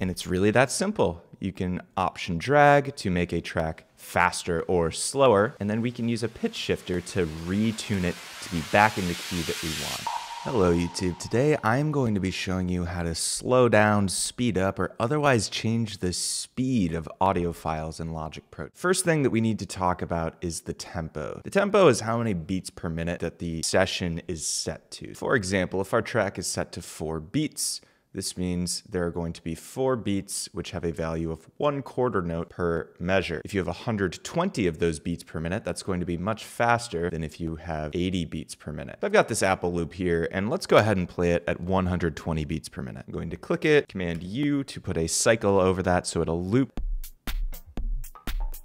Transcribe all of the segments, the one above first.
And it's really that simple. You can option drag to make a track faster or slower, and then we can use a pitch shifter to retune it to be back in the key that we want. Hello YouTube, today I'm going to be showing you how to slow down, speed up, or otherwise change the speed of audio files in Logic Pro. First thing that we need to talk about is the tempo. The tempo is how many beats per minute that the session is set to. For example, if our track is set to 4 beats, this means there are going to be four beats which have a value of one quarter note per measure. If you have 120 of those beats per minute, that's going to be much faster than if you have 80 beats per minute. I've got this Apple loop here and let's go ahead and play it at 120 beats per minute. I'm going to click it, Command U to put a cycle over that so it'll loop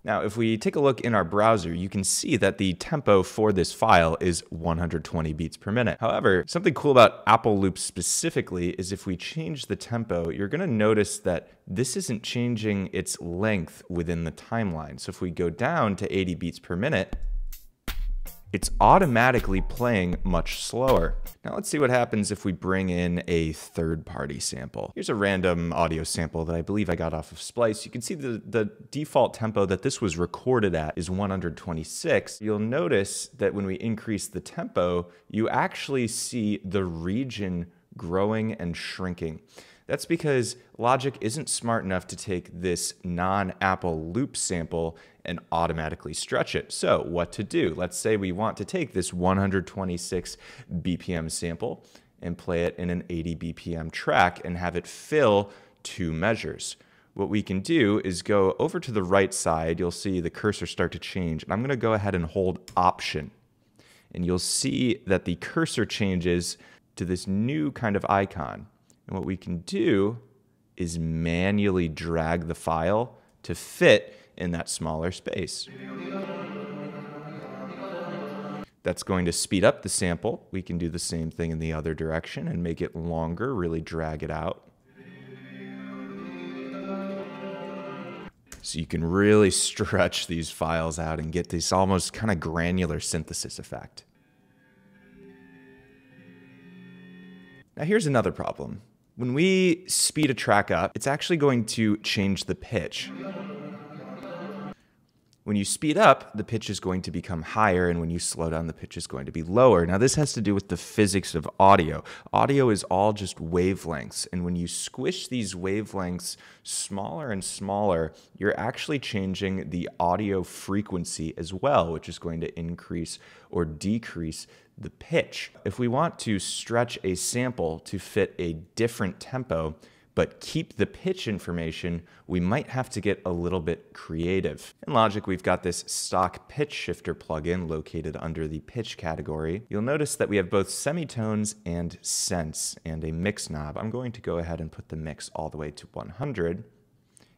now, if we take a look in our browser, you can see that the tempo for this file is 120 beats per minute. However, something cool about Apple Loops specifically is if we change the tempo, you're gonna notice that this isn't changing its length within the timeline. So if we go down to 80 beats per minute, it's automatically playing much slower. Now let's see what happens if we bring in a third-party sample. Here's a random audio sample that I believe I got off of Splice. You can see the, the default tempo that this was recorded at is 126. You'll notice that when we increase the tempo, you actually see the region growing and shrinking. That's because Logic isn't smart enough to take this non-Apple loop sample and automatically stretch it. So what to do? Let's say we want to take this 126 BPM sample and play it in an 80 BPM track and have it fill two measures. What we can do is go over to the right side. You'll see the cursor start to change. And I'm going to go ahead and hold Option. And you'll see that the cursor changes to this new kind of icon. And what we can do is manually drag the file to fit in that smaller space. That's going to speed up the sample. We can do the same thing in the other direction and make it longer, really drag it out. So you can really stretch these files out and get this almost kind of granular synthesis effect. Now here's another problem. When we speed a track up, it's actually going to change the pitch. When you speed up, the pitch is going to become higher, and when you slow down, the pitch is going to be lower. Now, this has to do with the physics of audio. Audio is all just wavelengths, and when you squish these wavelengths smaller and smaller, you're actually changing the audio frequency as well, which is going to increase or decrease the pitch. If we want to stretch a sample to fit a different tempo, but keep the pitch information, we might have to get a little bit creative. In Logic, we've got this stock pitch shifter plugin located under the pitch category. You'll notice that we have both semitones and cents and a mix knob. I'm going to go ahead and put the mix all the way to 100.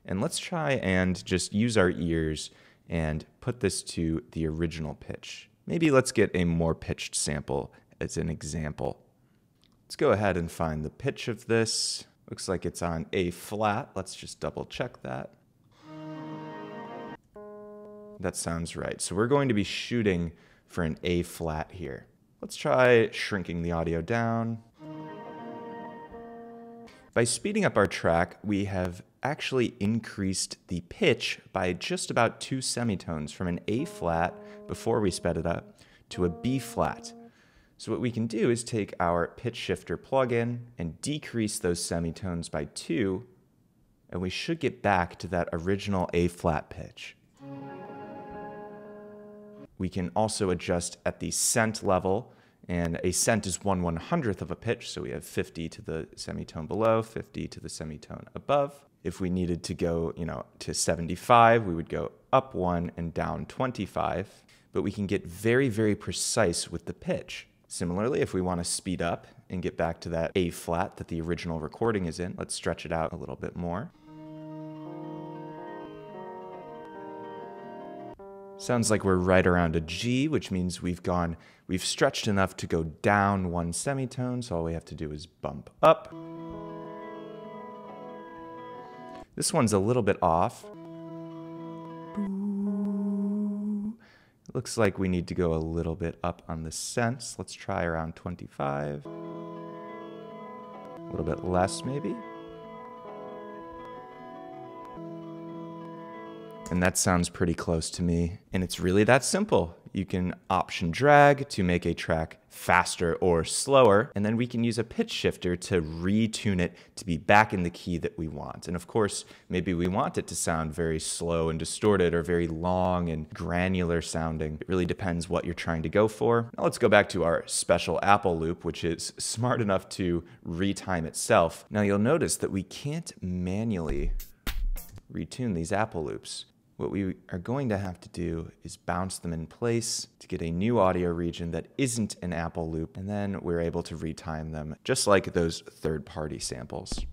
And let's try and just use our ears and put this to the original pitch. Maybe let's get a more pitched sample as an example. Let's go ahead and find the pitch of this. Looks like it's on A flat. Let's just double check that. That sounds right. So we're going to be shooting for an A flat here. Let's try shrinking the audio down. By speeding up our track, we have actually increased the pitch by just about two semitones from an A flat before we sped it up to a B flat. So what we can do is take our pitch shifter plugin and decrease those semitones by two, and we should get back to that original A flat pitch. We can also adjust at the cent level, and a cent is one one hundredth of a pitch, so we have 50 to the semitone below, 50 to the semitone above. If we needed to go, you know, to 75, we would go up one and down 25, but we can get very, very precise with the pitch. Similarly, if we want to speed up and get back to that A flat that the original recording is in, let's stretch it out a little bit more. Sounds like we're right around a G, which means we've gone, we've stretched enough to go down one semitone, so all we have to do is bump up. This one's a little bit off. Looks like we need to go a little bit up on the cents. Let's try around 25. A little bit less maybe. And that sounds pretty close to me. And it's really that simple. You can option drag to make a track faster or slower, and then we can use a pitch shifter to retune it to be back in the key that we want. And of course, maybe we want it to sound very slow and distorted or very long and granular sounding. It really depends what you're trying to go for. Now let's go back to our special Apple loop, which is smart enough to retime itself. Now you'll notice that we can't manually retune these Apple loops. What we are going to have to do is bounce them in place to get a new audio region that isn't an Apple loop, and then we're able to retime them just like those third party samples.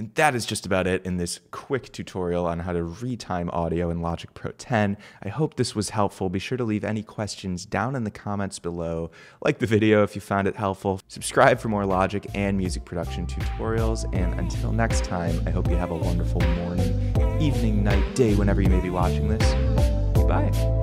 And that is just about it in this quick tutorial on how to retime audio in Logic Pro 10. I hope this was helpful. Be sure to leave any questions down in the comments below. Like the video if you found it helpful. Subscribe for more Logic and music production tutorials. And until next time, I hope you have a wonderful morning, evening, night, day, whenever you may be watching this. Bye.